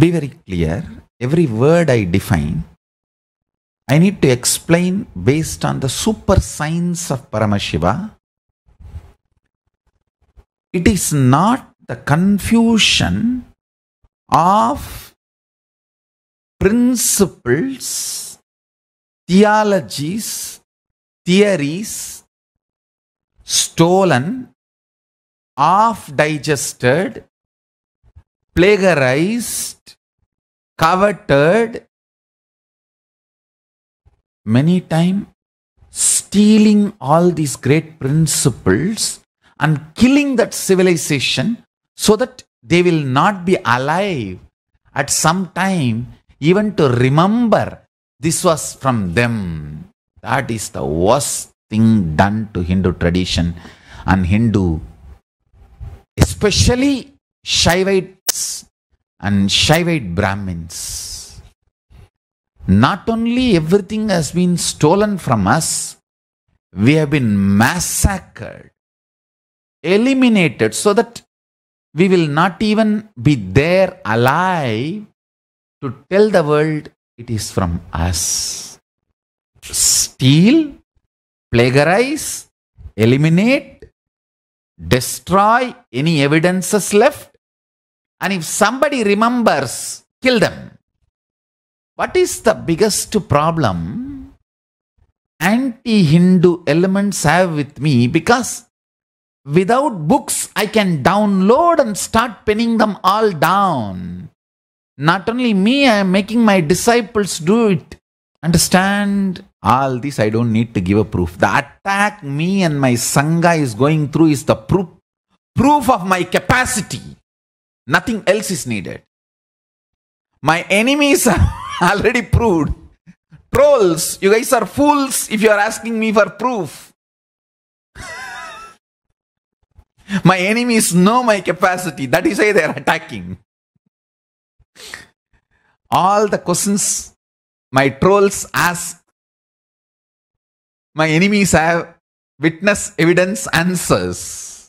be very clear. Every word I define, I need to explain based on the super science of Paramashiva. It is not the confusion of principles, theologies, theories stolen, half digested, plagiarized, coveted, many times stealing all these great principles and killing that civilization so that they will not be alive at some time even to remember this was from them. That is the worst thing done to Hindu tradition and Hindu, especially And Shaivite Brahmins. Not only everything has been stolen from us, we have been massacred, eliminated, so that we will not even be there alive to tell the world it is from us. Steal, plagiarize, eliminate, destroy any evidences left, and if somebody remembers, kill them. What is the biggest problem anti Hindu elements have with me? Because without books, I can download and start pinning them all down. Not only me, I am making my disciples do it. Understand? All this I don't need to give a proof. The attack me and my Sangha is going through is the proof, proof of my capacity. Nothing else is needed. My enemies are already proved. Trolls, you guys are fools if you are asking me for proof. my enemies know my capacity. That is why they are attacking. All the questions my trolls ask, my enemies have witness, evidence, answers.